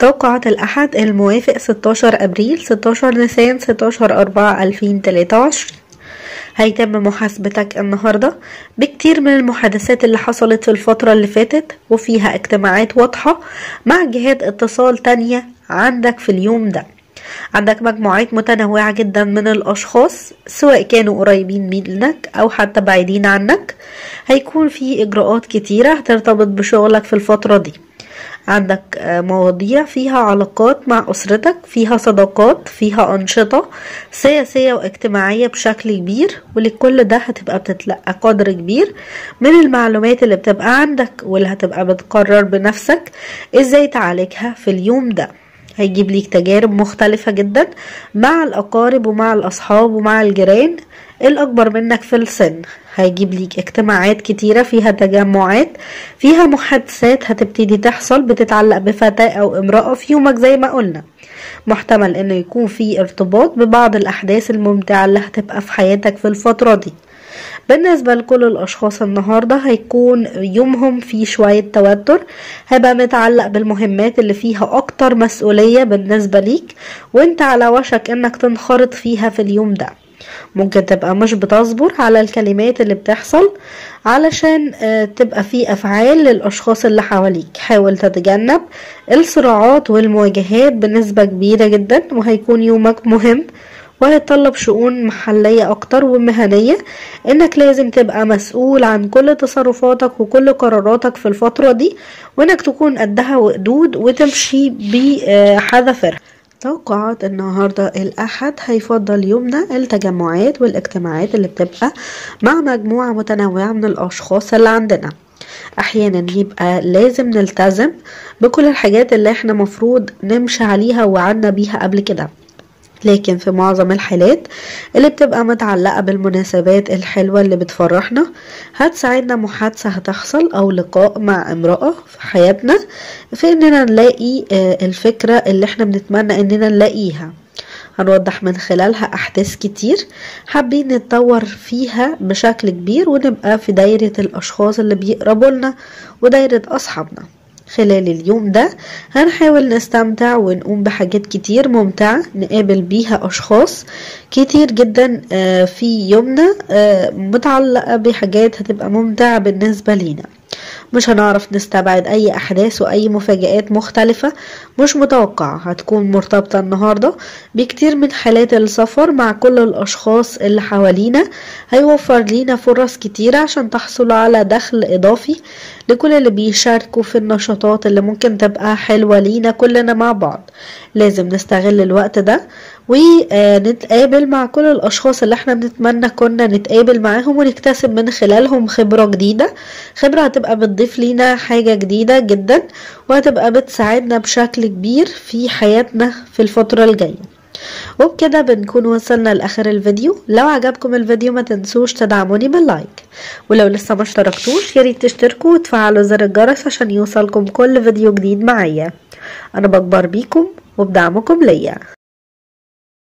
توقعات الأحد الموافق 16 أبريل 16 نيسان 16 أربعة 2023 هيتم محاسبتك النهاردة بكتير من المحادثات اللي حصلت في الفترة اللي فاتت وفيها اجتماعات واضحة مع جهات اتصال تانية عندك في اليوم ده. عندك مجموعات متنوعة جدا من الأشخاص سواء كانوا قريبين منك أو حتى بعيدين عنك. هيكون في إجراءات كتيرة هترتبط بشغلك في الفترة دي. عندك مواضيع فيها علاقات مع أسرتك فيها صداقات فيها أنشطة سياسية واجتماعية بشكل كبير ولكل ده هتبقى بتتلقى قدر كبير من المعلومات اللي بتبقى عندك واللي هتبقى بتقرر بنفسك إزاي تعالجها في اليوم ده. هيجيب ليك تجارب مختلفة جدا مع الأقارب ومع الأصحاب ومع الجيران الأكبر منك في السن. هيجيب ليك اجتماعات كتيرة فيها تجمعات فيها محادثات هتبتدي تحصل بتتعلق بفتاة أو امرأة في يومك زي ما قلنا. محتمل إنه يكون في ارتباط ببعض الأحداث الممتعة اللي هتبقى في حياتك في الفترة دي. بالنسبة لكل الأشخاص النهاردة هيكون يومهم فيه شوية توتر هيبقى متعلق بالمهمات اللي فيها أكتر مسؤولية بالنسبة ليك وانت على وشك إنك تنخرط فيها في اليوم ده. ممكن تبقى مش بتصبر على الكلمات اللي بتحصل علشان تبقى في أفعال للأشخاص اللي حواليك. حاول تتجنب الصراعات والمواجهات بنسبة كبيرة جدا وهيكون يومك مهم. وهيتطلب شؤون محلية أكتر ومهنية. إنك لازم تبقى مسؤول عن كل تصرفاتك وكل قراراتك في الفترة دي وإنك تكون قدها وقدود وتمشي بحذافيرها. توقعات النهاردة الأحد هيفضل يومنا التجمعات والاجتماعات اللي بتبقى مع مجموعة متنوعة من الأشخاص اللي عندنا. أحيانا يبقى لازم نلتزم بكل الحاجات اللي إحنا مفروض نمشي عليها وعنا بيها قبل كده. لكن في معظم الحالات اللي بتبقى متعلقة بالمناسبات الحلوة اللي بتفرحنا هتساعدنا محادثة هتحصل أو لقاء مع امرأة في حياتنا في إننا نلاقي الفكرة اللي إحنا بنتمنى إننا نلاقيها. هنوضح من خلالها أحداث كتير حابين نتطور فيها بشكل كبير ونبقى في دايرة الأشخاص اللي بيقربوا لنا ودايرة أصحابنا. خلال اليوم ده هنحاول نستمتع ونقوم بحاجات كتير ممتعة نقابل بيها أشخاص كتير جدا في يومنا متعلقة بحاجات هتبقى ممتعة بالنسبة لينا. مش هنعرف نستبعد أي أحداث وأي مفاجآت مختلفة. مش متوقعة هتكون مرتبطة النهاردة بكتير من حالات السفر مع كل الأشخاص اللي حوالينا. هيوفر لينا فرص كتيرة عشان تحصلوا على دخل إضافي لكل اللي بيشاركوا في النشاطات اللي ممكن تبقى حلوة لينا كلنا مع بعض. لازم نستغل الوقت ده ونتقابل مع كل الأشخاص اللي إحنا بنتمنى كنا نتقابل معاهم ونكتسب من خلالهم خبرة جديدة. خبرة هتبقى بتضيف لينا حاجة جديدة جدا وهتبقى بتساعدنا بشكل كبير في حياتنا في الفترة الجاية. وبكده بنكون وصلنا لآخر الفيديو. لو عجبكم الفيديو ما تنسوش تدعموني باللايك. ولو لسه ما اشتركتوش ياريت تشتركوا وتفعلوا زر الجرس عشان يوصلكم كل فيديو جديد معايا. أنا بكبر بيكم وبدعمكم ليا.